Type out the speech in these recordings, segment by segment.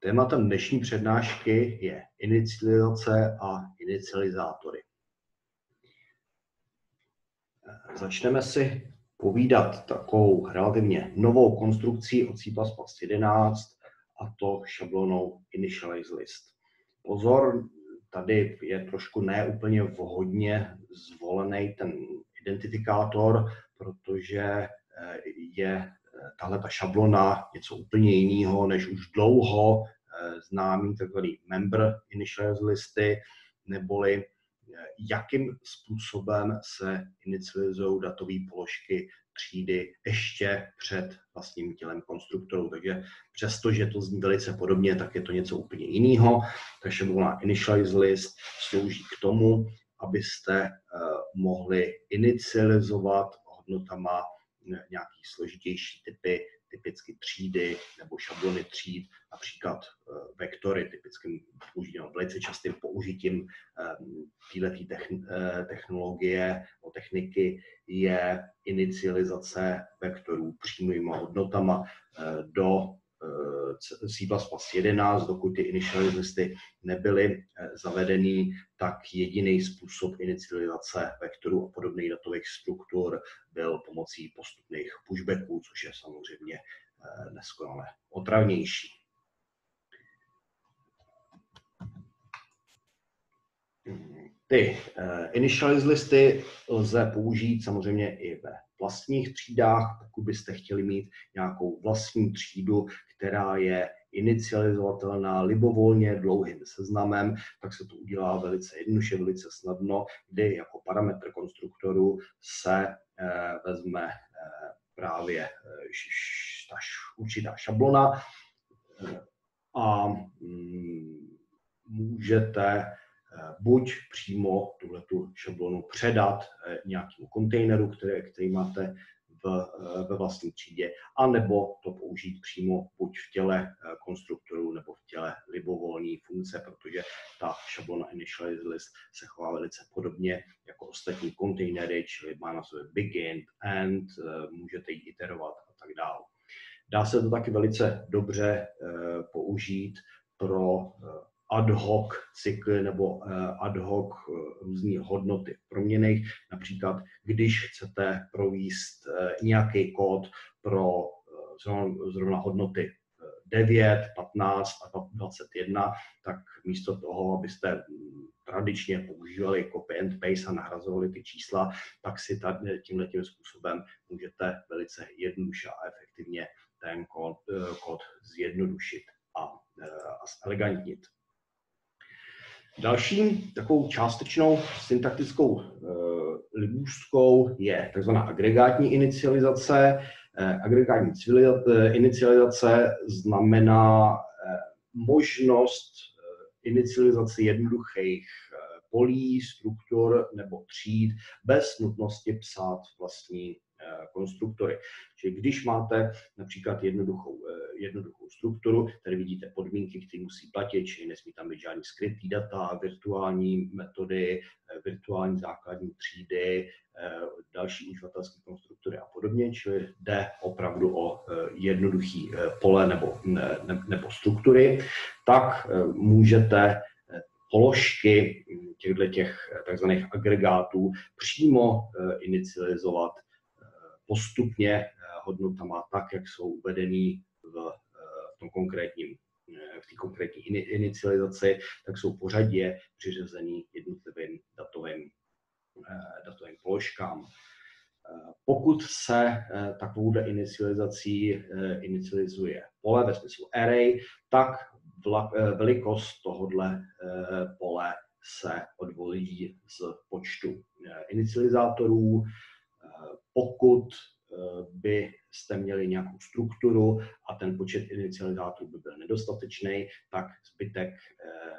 Tématem dnešní přednášky je inicializace a inicializátory. Začneme si povídat takovou relativně novou konstrukcí od C++ 11 a to šablonou Initialize List. Pozor, tady je trošku neúplně vhodně zvolený ten identifikátor, protože eh, je tahle ta šablona něco úplně jiného, než už dlouho eh, známý tzv. member initialize listy, neboli jakým způsobem se inicializují datové položky třídy ještě před vlastním tělem konstruktorů. Takže přesto, že to zní velice podobně, tak je to něco úplně jiného. Takže volná initialize list slouží k tomu, abyste mohli inicializovat hodnotama nějaký složitější typy, typicky třídy nebo šablony tříd, například eh, vektory, typickým použitím, velice častým použitím této eh, technologie o techniky je inicializace vektorů přímými hodnotama eh, do C++ 11, dokud ty initialize nebyly eh, zavedeny, tak jediný způsob inicializace vektorů a podobných datových struktur byl pomocí postupných pushbacků, což je samozřejmě eh, neskonale otravnější. Ty uh, initialize listy lze použít samozřejmě i ve vlastních třídách, pokud byste chtěli mít nějakou vlastní třídu, která je inicializovatelná libovolně dlouhým seznamem, tak se to udělá velice jednoduše, velice snadno, kdy jako parametr konstruktoru se eh, vezme eh, právě eh, ta určitá šablona a mm, můžete buď přímo tuto šablonu předat nějakému kontejneru, který, který máte v, eh, ve vlastní třídě, anebo to použít přímo buď v těle konstruktoru nebo v těle libovolné funkce, protože ta šablona initialize list se chová velice podobně jako ostatní kontejnery, čili má na sobě begin, end, můžete ji iterovat a tak dále. Dá se to taky velice dobře použít pro ad hoc cykly nebo eh, ad hoc eh, různé hodnoty proměných. Například, když chcete províst eh, nějaký kód pro zrovna hodnoty 9, 15 a 21, tak místo toho, abyste mm, tradičně používali copy and paste a nahrazovali ty čísla, tak si tímhle tím způsobem můžete velice jednoduše a efektivně ten kód, kód zjednodušit a, a elegantnit. Další takovou částečnou syntaktickou uh, libůstkou je tzv. agregátní inicializace. Uh, agregátní uh, inicializace znamená uh, možnost inicializace jednoduchých polí, struktur nebo tříd bez nutnosti psát vlastní konstruktory. Čili když máte například jednoduchou jednoduchou strukturu. Tady vidíte podmínky, které musí platit, čili nesmí tam být žádný skrytý data, virtuální metody, eh, virtuální základní třídy, eh, další uživatelské konstruktory a podobně, čili jde opravdu o eh, jednoduchý pole nebo, ne, nebo struktury, tak můžete položky těchto těch takzvaných agregátů přímo inicializovat postupně hodnotama tak, jak jsou uvedený v, v tom konkrétním v té konkrétní inicializaci, tak jsou pořadě přiřazený jednotlivým datovým, eh, datovým položkám. Eh, pokud se eh, takovou inicializací inicializuje pole ve smyslu array, tak velikost tohohle pole se odvolí z počtu inicializátorů. Pokud by jste měli nějakou strukturu a ten počet inicializátorů by byl nedostatečný, tak zbytek eh,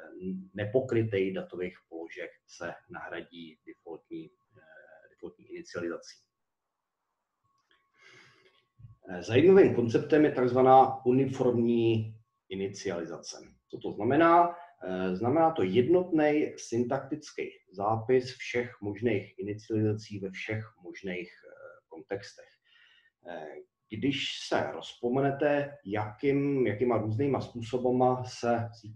nepokrytých datových položek se nahradí defaultní, eh, defaultní inicializací. Eh, zajímavým konceptem je takzvaná uniformní inicializace. Co to znamená? Znamená to jednotný syntaktický zápis všech možných inicializací ve všech možných kontextech. když se rozpomenete, jakým, jakýma různýma způsobama se C++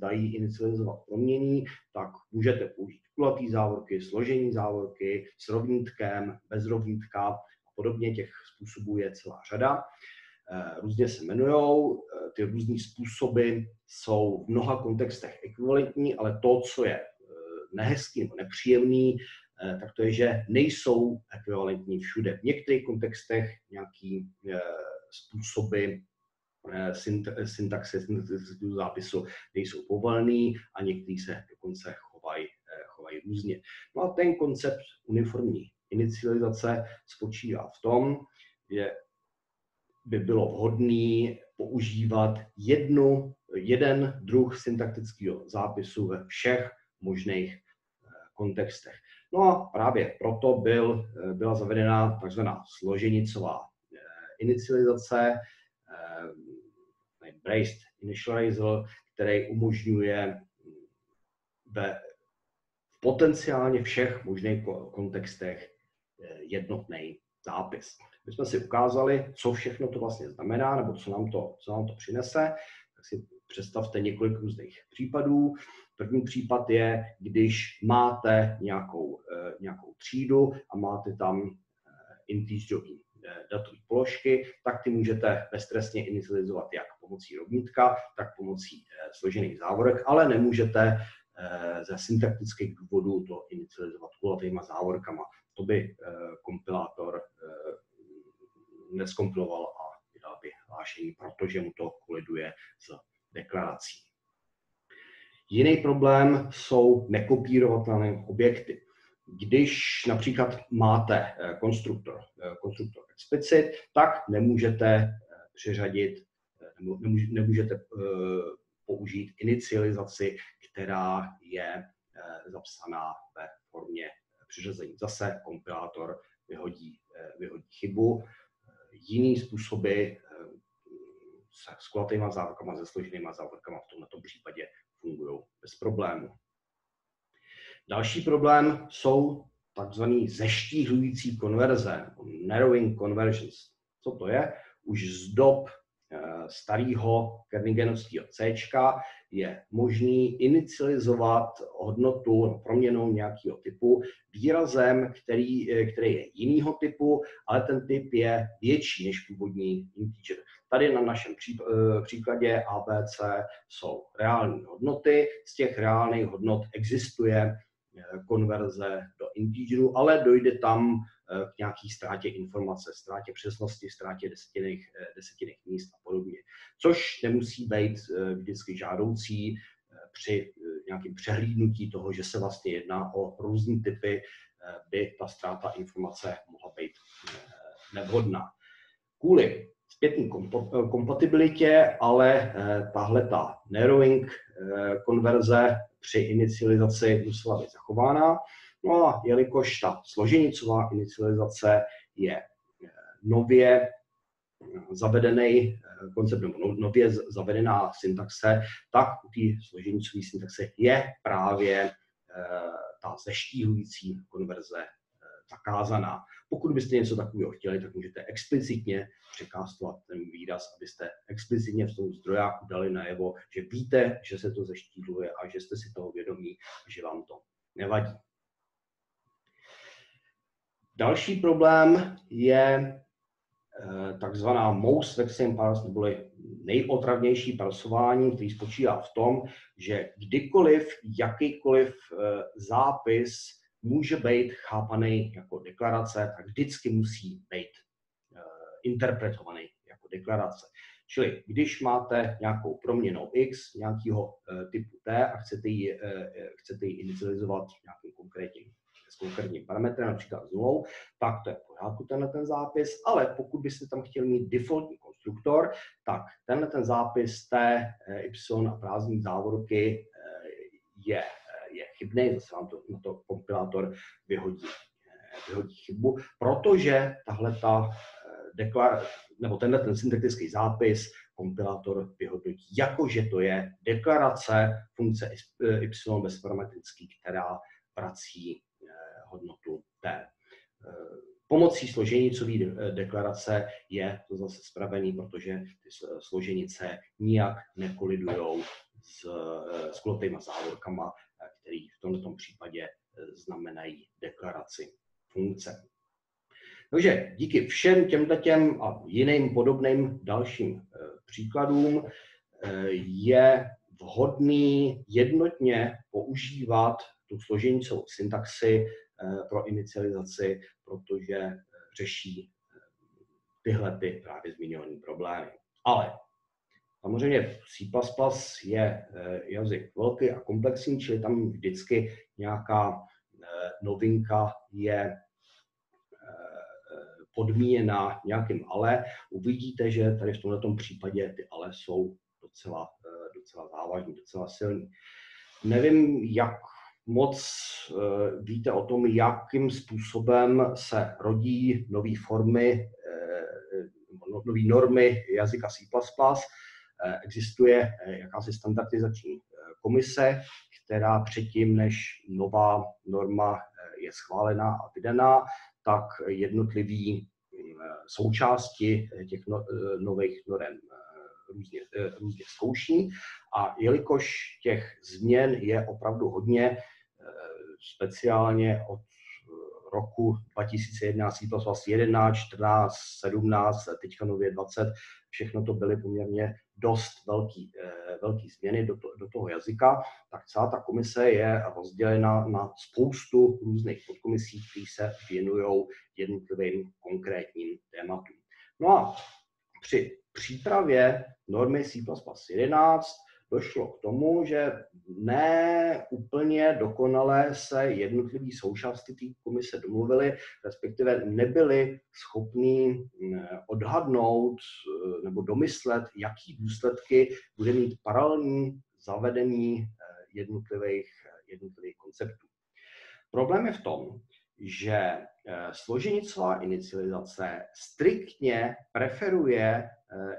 dají inicializovat promění, tak můžete použít kulatý závorky, složení závorky s rovnítkem, bez rovnítka a podobně. Těch způsobů je celá řada. Eh, různě se jmenují, eh, ty různé způsoby jsou v mnoha kontextech ekvivalentní, ale to, co je eh, nehezký nebo nepříjemný, tak to je, že nejsou ekvivalentní všude. V některých kontextech nějaký způsoby syntaxe, syntaxického zápisu nejsou povolený a některý se dokonce chovají, chovají různě. No a ten koncept uniformní inicializace spočívá v tom, že by bylo vhodné používat jednu, jeden druh syntaktického zápisu ve všech možných eh, kontextech. No a právě proto byl, eh, byla zavedena tzv. složenicová eh, inicializace, braced initializer, který umožňuje ve potenciálně všech možných kontextech jednotný zápis. My jsme si ukázali, co všechno to vlastně znamená, nebo co nám to, co nám to přinese. Tak si představte několik různých případů. První případ je, když máte nějakou, eh, nějakou třídu a máte tam eh, integerový eh, datové položky, tak ty můžete beztrestně inicializovat jak pomocí rovnítka, tak pomocí složených závorek, ale nemůžete ze syntaktických důvodů to inicializovat kulatýma závorkama. To by kompilátor neskompiloval a vydal by hlášení, protože mu to koliduje s deklarací. Jiný problém jsou nekopírovatelné objekty. Když například máte eh, konstruktor, eh, konstruktor explicit, tak nemůžete eh, přiřadit, nemůžete použít inicializaci, která je zapsaná ve formě přiřazení. Zase kompilátor vyhodí, vyhodí chybu jiný způsoby eh, s kulatýma závorkama, se složenýma závorkama v tomto případě fungují bez problému. Další problém jsou takzvané zeštíhlující konverze, narrowing conversions. Co to je? Už z dob Eh, starého Kernigenovského C je možný inicializovat hodnotu proměnou nějakého typu výrazem, který, eh, který je jiného typu, ale ten typ je větší než původní integer. Tady na našem eh, příkladě ABC jsou reální hodnoty. Z těch reálných hodnot existuje konverze do integeru, ale dojde tam Eh, k nějaký ztrátě informace, ztrátě přesnosti, ztrátě desetinných, eh, desetinných míst a podobně. Což nemusí být eh, vždycky žádoucí při nějakém přehlídnutí toho, že se vlastně jedná o různé typy, by ta ztráta informace mohla být nevhodná. Kvůli zpětní kompatibilitě, ale tahle ta narrowing konverze při inicializaci musela být zachována. No a jelikož ta složenicová inicializace je eh, nově eh, zavedený eh, koncept nebo no, nově zavedená syntaxe, tak u té složenicové syntaxe je právě ta zeštíhující konverze zakázaná. Pokud byste něco takového chtěli, tak můžete explicitně překástovat ten výraz, abyste explicitně v tom zdrojáku dali najevo, že víte, že se to zeštíhluje a že jste si toho vědomí, že vám to nevadí. Další problém je eh, takzvaná most vexing parse, neboli nejotravnější parsování, který spočívá v tom, že kdykoliv jakýkoliv eh, zápis může být chápaný jako deklarace, tak vždycky musí být eh, interpretovaný jako deklarace. Čili když máte nějakou proměnou x nějakého typu t a chcete ji, chcete ji inicializovat nějakým konkrétním s konkrétním parametrem, například s nulou, tak to je v pořádku tenhle ten zápis, ale pokud byste tam chtěli mít defaultní konstruktor, tak tenhle ten zápis t, eh, y a prázdní závorky eh, je, eh, je chybný, zase vám to, na to kompilátor vyhodí, vyhodí chybu, protože tahle ta deklar, nebo tenhle ten syntaktický zápis kompilátor vyhodnotí jako, že to je deklarace funkce y bezparametrický, která prací hodnotu T. Eh, Pomocí složenicové deklarace je to zase spravený, protože ty složenice nijak nekolidují s, s kulotýma závorkama, který v tomto případě znamenají deklaraci funkce. Takže díky všem těmto těm a jiným podobným dalším eh, příkladům eh, je vhodný jednotně používat tu složenicovou syntaxi eh, pro inicializaci, protože řeší tyhle ty právě zmiňované problémy. Ale samozřejmě C++ je jazyk velký a komplexní, čili tam vždycky nějaká novinka je podmíněna nějakým ale. Uvidíte, že tady v tomto případě ty ale jsou docela, eh, docela závažní, docela silní. Nevím, jak moc eh, víte o tom, jakým způsobem se rodí nové formy, eh, no, nové normy jazyka C++. Existuje jakási standardizační komise, která předtím, než nová norma je schválená a vydaná, tak jednotlivý eh, součásti těch no, eh, nových norem eh, různě, různě zkouší. A jelikož těch změn je opravdu hodně, speciálně od roku 2011, to vlastně 11, 14, 17, teďka nově 20, všechno to byly poměrně dost velký, eh, velký změny do, to, do toho jazyka, tak celá ta komise je rozdělena na spoustu různých podkomisí, které se věnují jednotlivým konkrétním tématům. No a při přípravě normy C++ 11 došlo k tomu, že ne úplně dokonale se jednotlivé součásti té komise domluvily, respektive nebyly schopní mm, odhadnout eh, nebo domyslet, jaký důsledky bude mít paralelní zavedení eh, jednotlivých, eh, jednotlivých konceptů. Problém je v tom, že složenicová inicializace striktně preferuje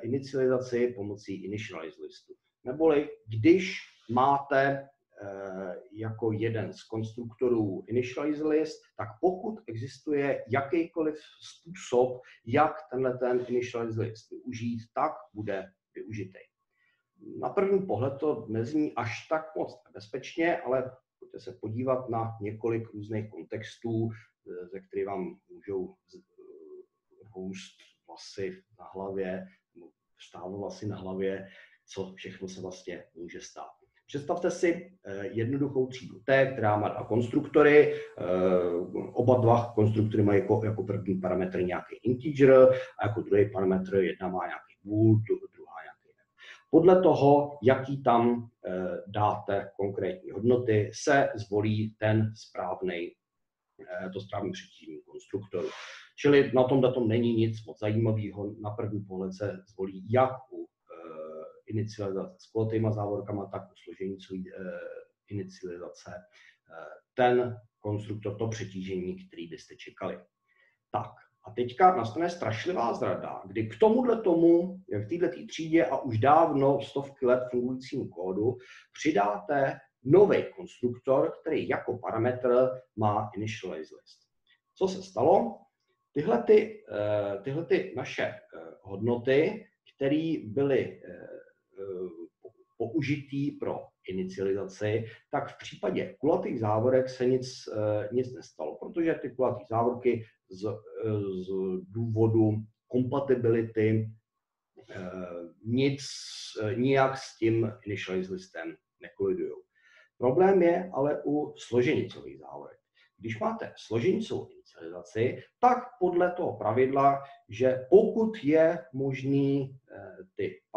inicializaci pomocí initialize listu. Neboli když máte eh, jako jeden z konstruktorů initialize list, tak pokud existuje jakýkoliv způsob, jak tenhle ten initialize list využít, tak bude využitý. Na první pohled to nezní až tak moc nebezpečně, ale pojďte se podívat na několik různých kontextů, ze kterých vám můžou růst vlasy na hlavě, vstávat vlasy na hlavě, co všechno se vlastně může stát. Představte si eh, jednoduchou třídu T, která má dva konstruktory. Eh, oba dva konstruktory mají jako, jako první parametr nějaký integer a jako druhý parametr jedna má nějaký bool, druhá nějaký Podle toho, jaký tam eh, dáte konkrétní hodnoty, se zvolí ten správný to správný přetížení konstruktoru. Čili na tom datum není nic moc zajímavého. Na první pohled se zvolí jak u inicializace s kulotýma závorkama, tak u složení uh, inicializace uh, ten konstruktor, to přetížení, který byste čekali. Tak, a teďka nastane strašlivá zrada, kdy k tomuhle tomu, v této třídě a už dávno stovky let fungujícímu kódu, přidáte nový konstruktor, který jako parametr má initialize list. Co se stalo? Tyhle, ty, eh, tyhle ty naše hodnoty, které byly Eh, použitý pro inicializaci, tak v případě kulatých závorek se nic, eh, nic nestalo, protože ty kulaté závorky z, eh, z důvodu kompatibility nic, nijak s tím initialize listem nekolidují. Problém je ale u složenicových závorek. Když máte složenicovou inicializaci, tak podle toho pravidla, že pokud je možný eh,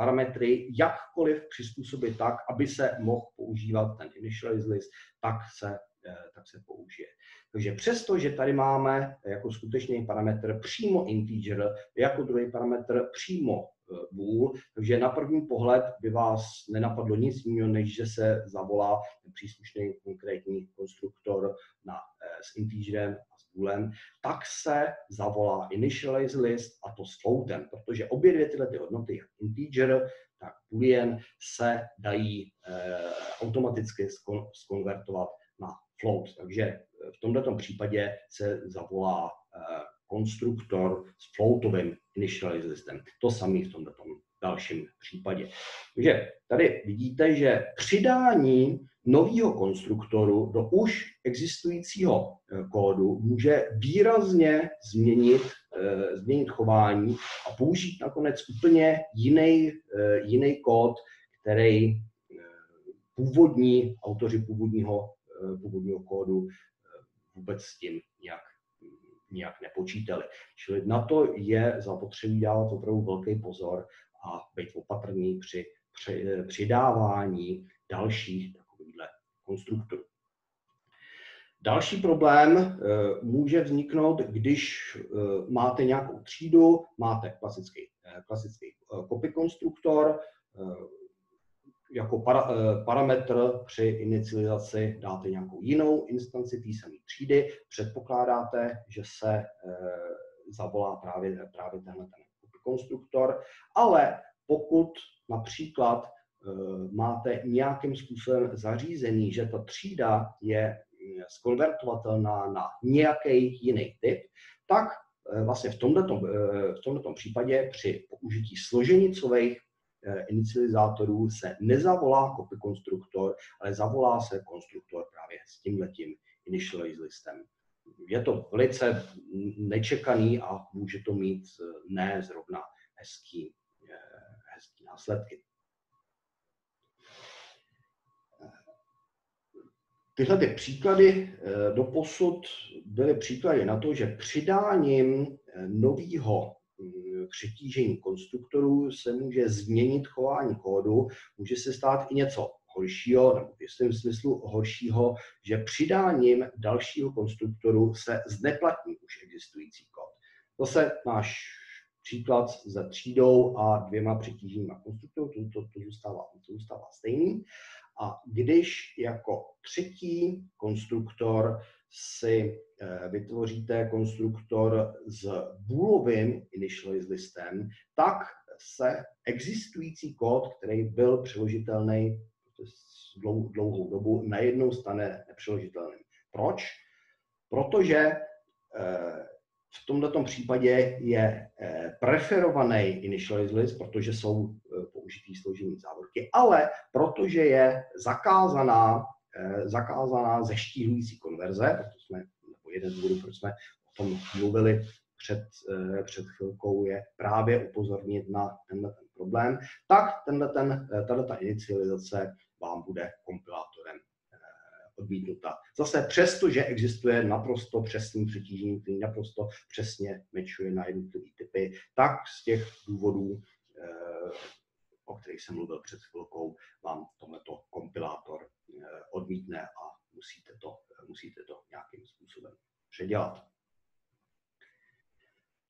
parametry jakkoliv přizpůsobit tak, aby se mohl používat ten initialize list, tak se, eh, tak se použije. Takže přesto, že tady máme jako skutečný parametr přímo integer, jako druhý parametr přímo eh, bool, takže na první pohled by vás nenapadlo nic jiného, než že se zavolá příslušný konkrétní konstruktor na, s integerem boolem, tak se zavolá initialize list a to s floatem, protože obě dvě tyhle ty hodnoty, jak integer, tak boolean, se dají eh, automaticky skon, skonvertovat na float. Takže v tomto případě se zavolá eh, konstruktor s floatovým initialized listem. To samý v tomto dalším případě. Takže tady vidíte, že přidání nového konstruktoru do už existujícího eh, kódu může výrazně změnit, eh, změnit chování a použít nakonec úplně jiný, eh, jiný kód, který původní, autoři původního, původního kódu vůbec s tím nějak, nějak nepočítali. Čili na to je zapotřebí dávat opravdu velký pozor a být opatrný při, při přidávání dalších konstruktorů. Další problém e, může vzniknout, když e, máte nějakou třídu, máte klasický, e, klasický copy konstruktor, jako para, parametr při inicializaci dáte nějakou jinou instanci té samé třídy, předpokládáte, že se zavolá právě, právě tenhle ten konstruktor, ale pokud například eh, máte nějakým způsobem zařízený, že ta třída je skonvertovatelná na nějaký jiný typ, tak eh, vlastně v tomto, eh, v tomto případě při použití složenicových inicializátorů se nezavolá copy konstruktor, ale zavolá se konstruktor právě s tímhletím initialize listem je to velice nečekaný a může to mít eh, ne zrovna hezký, eh, hezký následky. Tyhle ty příklady eh, do posud byly příklady na to, že přidáním nového mm, přetížení konstruktorů se může změnit chování kódu, může se stát i něco horšího, nebo v jistém smyslu horšího, že přidáním dalšího konstruktoru se zneplatní už existující kód. Zase náš příklad se třídou a dvěma přetíženými konstruktory, to, to, to, zůstává, to zůstává stejný. A když jako třetí konstruktor si eh, vytvoříte konstruktor s boolovým initialize listem, tak se existující kód, který byl přeložitelný dlouhou dobu najednou stane nepřeložitelným. Proč? Protože eh, v tomto případě je eh, preferovaný initialize list, protože jsou eh, použitý složení závorky, ale protože je zakázaná, zakázaná zeštíhlující konverze, proto jsme, nebo jeden z důvodů, proč jsme o tom mluvili před, před chvilkou, je právě upozornit na tenhle ten problém, tak tenhle ten, tato ta inicializace vám bude kompilátorem eh, odmítnuta. Zase přesto, že existuje naprosto přesný přetížení, který naprosto přesně mečuje na jednotlivé typy, tak z těch důvodů, eh, o kterých jsem mluvil před chvilkou, vám tohleto kompilátor eh, odmítne a musíte to, musíte to nějakým způsobem předělat.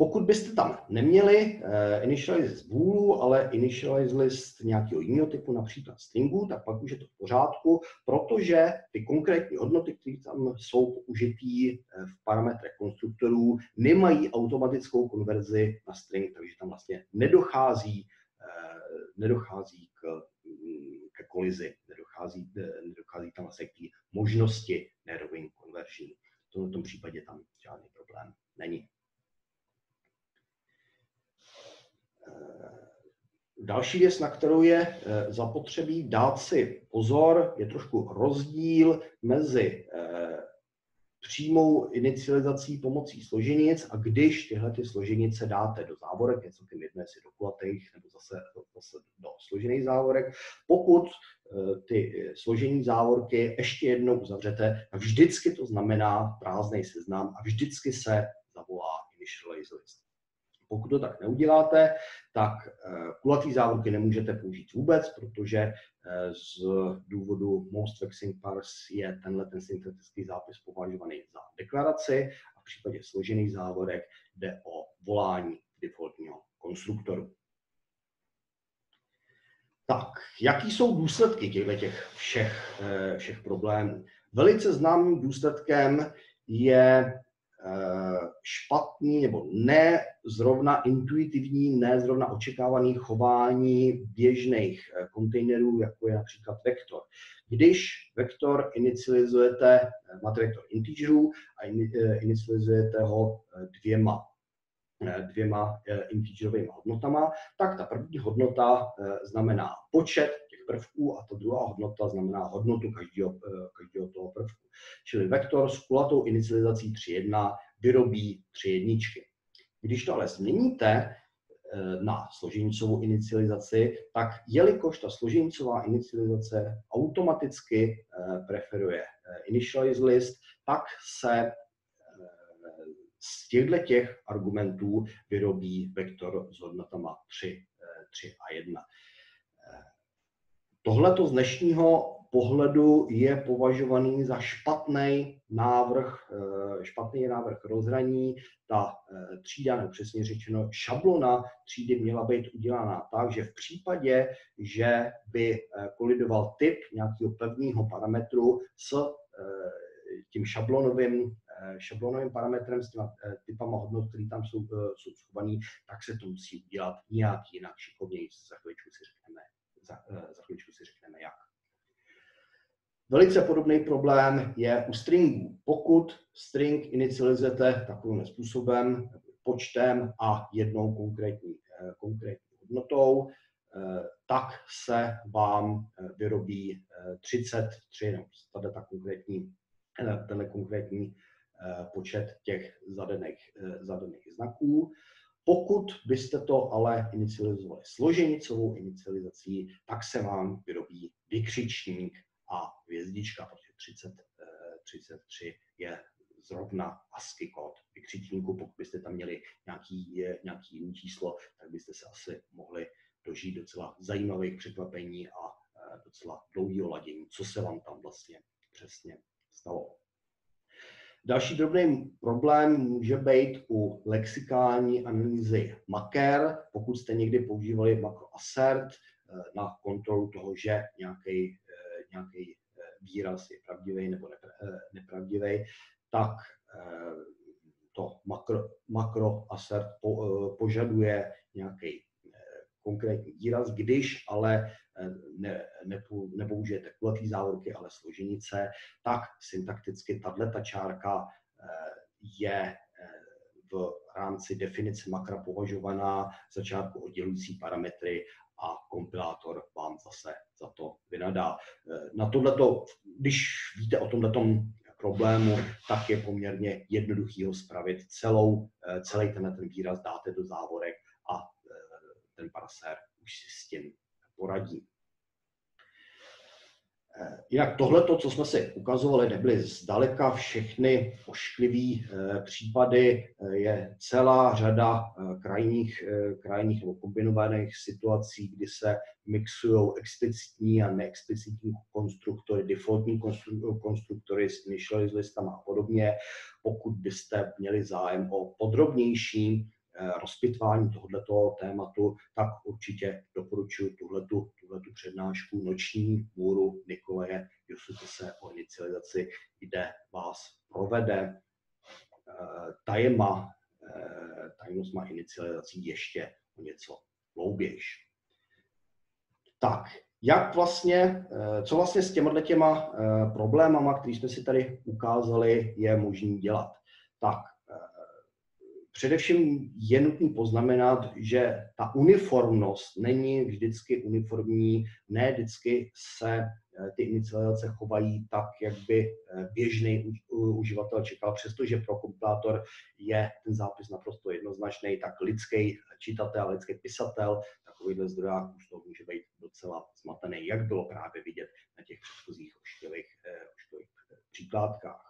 Pokud byste tam neměli uh, initialize list boolu, ale initialize list nějakého jiného typu, například stringu, tak pak už je to v pořádku, protože ty konkrétní hodnoty, které tam jsou použitý uh, v parametrech konstruktorů, nemají automatickou konverzi na string, takže tam vlastně nedochází, uh, nedochází k, ke kolizi, nedochází, nedochází tam vlastně k možnosti nerovin konverzní. V tomto případě tam žádný problém není. Další věc, na kterou je eh, zapotřebí dát si pozor, je trošku rozdíl mezi eh, přímou inicializací pomocí složenic a když tyhle ty složenice dáte do závorek, je celkem jedno, jestli do kulatých nebo zase, zase do složených závorek, pokud eh, ty složení závorky ještě jednou uzavřete, vždycky to znamená prázdný seznam a vždycky se zavolá initialize list. Pokud to tak neuděláte, tak eh, kulatý závorky nemůžete použít vůbec, protože eh, z důvodu most vexing parse je tenhle ten syntetický zápis považovaný za deklaraci a v případě složených závorek jde o volání defaultního konstruktoru. Tak, jaký jsou důsledky těchto těch všech, eh, všech problémů? Velice známým důsledkem je špatný nebo ne zrovna intuitivní, ne zrovna očekávaný chování běžných eh, kontejnerů, jako je například vektor. Když vektor inicializujete, eh, máte vektor integerů a inicializujete ho dvěma dvěma integerovými hodnotama, tak ta první hodnota znamená počet těch prvků a ta druhá hodnota znamená hodnotu každého, každého toho prvku. Čili vektor s kulatou inicializací 3.1 vyrobí tři jedničky. Když to ale změníte na složenicovou inicializaci, tak jelikož ta složenicová inicializace automaticky preferuje initialize list, tak se z těchto těch argumentů vyrobí vektor s hodnotama 3, 3 eh, a 1. Eh, Tohle z dnešního pohledu je považovaný za špatný návrh, eh, špatný návrh rozhraní. Ta třída, nebo přesně řečeno šablona třídy měla být udělána tak, že v případě, že by kolidoval typ nějakého pevného parametru s tím šablonovým Eh, šablonovým parametrem s těma eh, typama hodnot, které tam jsou, eh, jsou schovaný, tak se to musí udělat nějak jinak, šikovněji. Za chvíličku si řekneme, za, za chvíličku si řekneme jak. Velice podobný problém je u stringů. Pokud string inicializujete takovým způsobem, počtem a jednou konkrétní, konkrétní hodnotou, tak se vám vyrobí 33, nebo ta konkrétní, tenhle konkrétní Eh, počet těch zadaných, eh, zadaných znaků. Pokud byste to ale inicializovali složenicovou inicializací, tak se vám vyrobí vykřičník a hvězdička, protože 30, 33 eh, je zrovna ASCII kód vykřičníku. Pokud byste tam měli nějaký, nějaký jiný číslo, tak byste se asi mohli dožít docela zajímavých překvapení a docela dlouhého ladění, co se vám tam vlastně přesně stalo. Další drobný problém může být u lexikální analýzy Maker, pokud jste někdy používali makroassert eh, na kontrolu toho, že nějaký, eh, nějaký eh, výraz je pravdivý nebo nepravdivý, tak to makro, makroassert po, požaduje nějaký konkrétní výraz, když ale ne, nepoužijete kulatý závorky, ale složenice, tak syntakticky tato čárka eh, je eh, v rámci definice makra považovaná za čárku oddělující parametry a kompilátor vám zase za to vynadá. Eh, na tohleto, když víte o tomto problému, tak je poměrně jednoduchý ho spravit celou, celý tenhle ten výraz dáte do závorek a ten parasér už si s tím poradí. Eh, jinak tohle, co jsme si ukazovali, nebyly zdaleka všechny ošklivé eh, případy. Eh, je celá řada krajních, krajních nebo kombinovaných situací, kdy se mixují explicitní a neexplicitní konstruktory, defaultní konstruktory s initialize listama a podobně. Pokud byste měli zájem o podrobnější rozpitvání tohoto tématu, tak určitě doporučuji tuhletu, tuhletu přednášku Noční můru Nikolaje Jusutise o inicializaci, kde vás provede eh, tajema, eh, tajemnost má inicializací ještě o něco hloubějš. Tak, jak vlastně, co vlastně s těma těma problémama, které jsme si tady ukázali, je možné dělat? Tak, Především je nutný poznamenat, že ta uniformnost není vždycky uniformní, ne vždycky se eh, ty inicializace chovají tak, jak by eh, běžný uživatel čekal, přestože pro kompilátor je ten zápis naprosto jednoznačný, tak lidský čitatel, lidský pisatel takovýhle zdroják už to může být docela zmatený, jak bylo právě vidět na těch předchozích ošklivých, eh, příkladkách.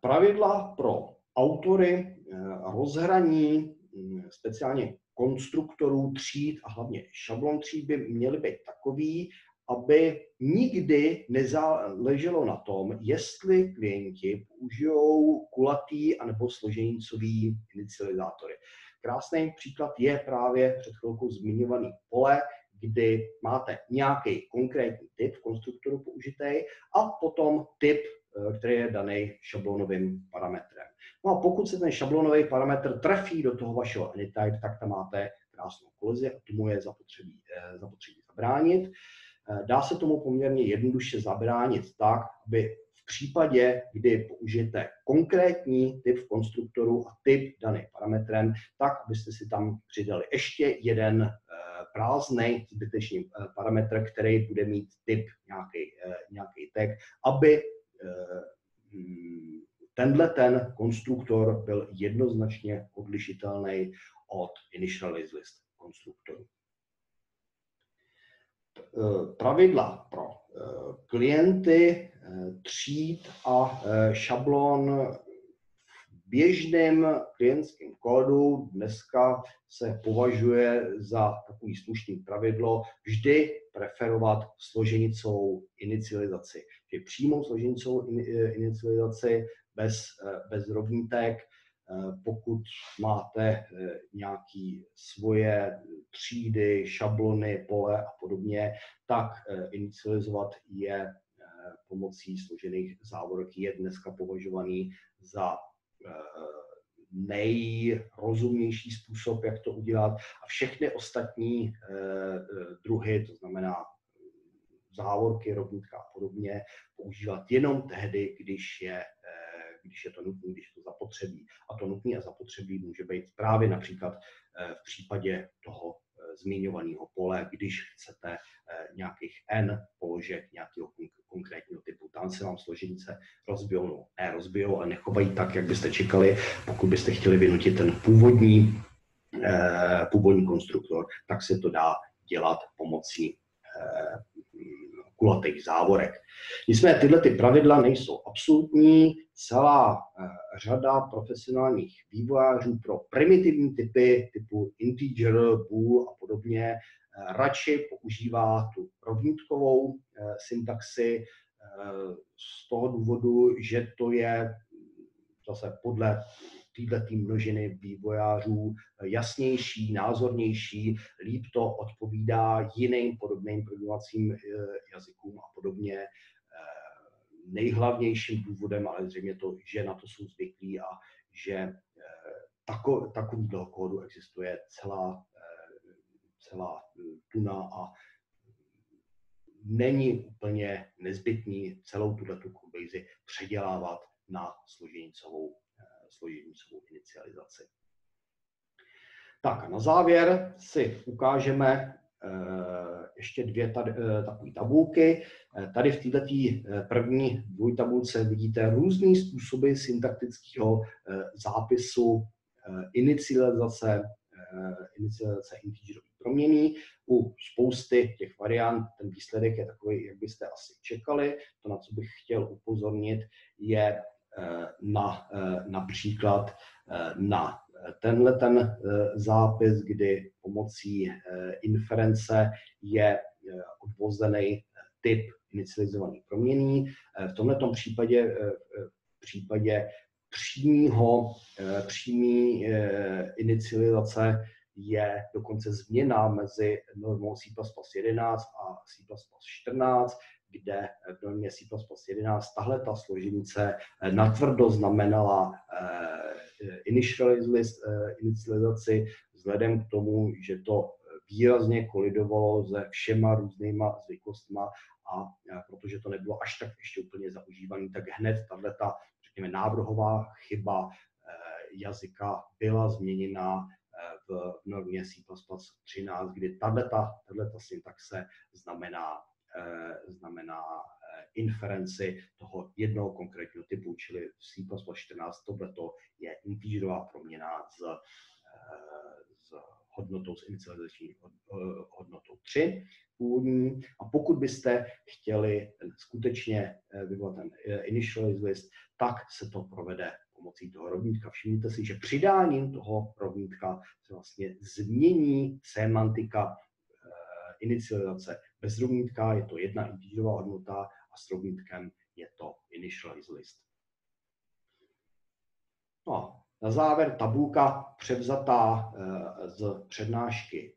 Pravidla pro autory eh, rozhraní hm, speciálně konstruktorů tříd a hlavně šablon tříd by měly být takový, aby nikdy nezáleželo na tom, jestli klienti použijou kulatý anebo složenicový inicializátory. Krásný příklad je právě před chvilkou zmiňovaný pole, kdy máte nějaký konkrétní typ konstruktoru použitý a potom typ, eh, který je daný šablonovým parametrem. No a pokud se ten šablonový parametr trefí do toho vašeho anytype, tak tam máte krásnou kolizi a tomu je zapotřebí, eh, zapotřebí zabránit. Dá se tomu poměrně jednoduše zabránit tak, aby v případě, kdy použijete konkrétní typ konstruktoru a typ daný parametrem, tak abyste si tam přidali ještě jeden prázdný zbytečný parametr, který bude mít typ nějaký, nějaký tag, aby mm, tenhle ten konstruktor byl jednoznačně odlišitelný od initialize list konstruktoru. Eh, pravidla pro eh, klienty eh, tříd a šablon v běžném klientském kódu dneska se považuje za takový slušný pravidlo vždy preferovat složenicou inicializaci. Že přímou složenicou inicializaci bez, bez rovnítek Eh, pokud máte eh, nějaké svoje třídy, šablony, pole a podobně, tak eh, inicializovat je pomocí složených závorek je dneska považovaný za nejrozumnější způsob, jak to udělat. A všechny ostatní druhy, to znamená závorky, rovnítka a podobně, používat jenom tehdy, když je když je to nutné, když je to zapotřebí. A to nutné a zapotřebí může být právě například eh, v případě toho eh, zmiňovaného pole, když chcete eh, nějakých N položek nějakého konkrétního typu. Tam se vám složenice rozbijou, no ne rozbijou, ale nechovají tak, jak byste čekali. Pokud byste chtěli vynutit ten původní, původní konstruktor, tak se to dá dělat pomocí kulatých závorek. Nicméně tyhle ty pravidla nejsou absolutní. Celá eh, řada profesionálních vývojářů pro primitivní typy typu integer, bool a podobně eh, radši používá tu rovnítkovou eh, syntaxi z toho důvodu, že to je zase podle této množiny vývojářů jasnější, názornější, líp to odpovídá jiným podobným programovacím eh, jazykům a podobně. Eh, nejhlavnějším důvodem, ale zřejmě to, že na to jsou zvyklí a že eh, tako, takovýhle kódu existuje celá, celá tuna a není úplně nezbytný celou tuto kodebase předělávat na složenicovou složenicovou inicializaci. Tak a na závěr si ukážeme eh, ještě dvě eh, takové tabulky. Eh, tady v této první dvojtabulce vidíte různé způsoby syntaktického zápisu inicializace, inicializace integerových promění. U spousty těch variant ten výsledek je takový, jak byste asi čekali. To, na co bych chtěl upozornit, je na eh, například eh, na tenhle ten zápis, kdy pomocí inference je odvozený typ inicializovaných promění. V tomto případě, v případě přímého, přímý inicializace je dokonce změna mezi normou C++ 11 a C++ 14, kde v normě C++ 11 tahle ta složenice eh, natvrdo znamenala eh, inicializaci vzhledem k tomu, že to výrazně kolidovalo se všema různýma zvyklostma a protože to nebylo až tak ještě úplně zaužívaný, tak hned tahle ta, řekněme, návrhová chyba eh, jazyka byla změněna v normě C++ 13, kdy tato syntaxe znamená Eh, znamená eh, inferenci toho jednoho konkrétního typu, čili C++ 14 tohleto je integerová proměna z, eh, z hodnotou, s inicializační hodnotou 3 původní. A pokud byste chtěli skutečně vyvolat ten initialize list, tak se to provede pomocí toho rovnítka. Všimněte si, že přidáním toho rovnítka se vlastně změní semantika inicializace bez rovnítka je to jedna integerová hodnota a s rovnítkem je to initialize list. No a na závěr tabulka převzatá eh, z přednášky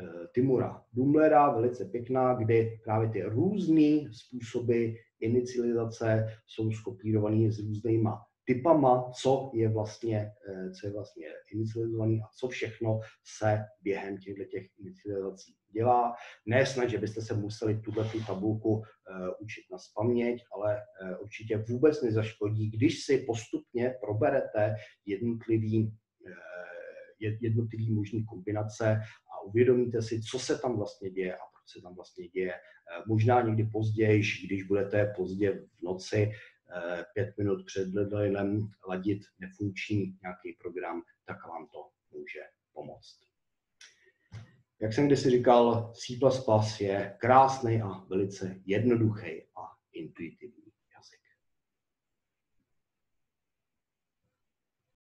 eh, Timura Dumlera, velice pěkná, kdy právě ty různé způsoby inicializace jsou skopírované s různýma typama, co je vlastně, eh, co je vlastně inicializovaný a co všechno se během těchto těch inicializací dělá. Ne snad, že byste se museli tuhle tu tabulku uh, učit na spaměť, ale uh, určitě vůbec nezaškodí, když si postupně proberete jednotlivý, uh, jednotlivý možný kombinace a uvědomíte si, co se tam vlastně děje a proč se tam vlastně děje. Možná někdy později, když budete pozdě v noci, pět minut před deadlinem ladit nefunkční nějaký program, tak vám to může pomoct jak jsem kdysi říkal, C++ je krásný a velice jednoduchý a intuitivní.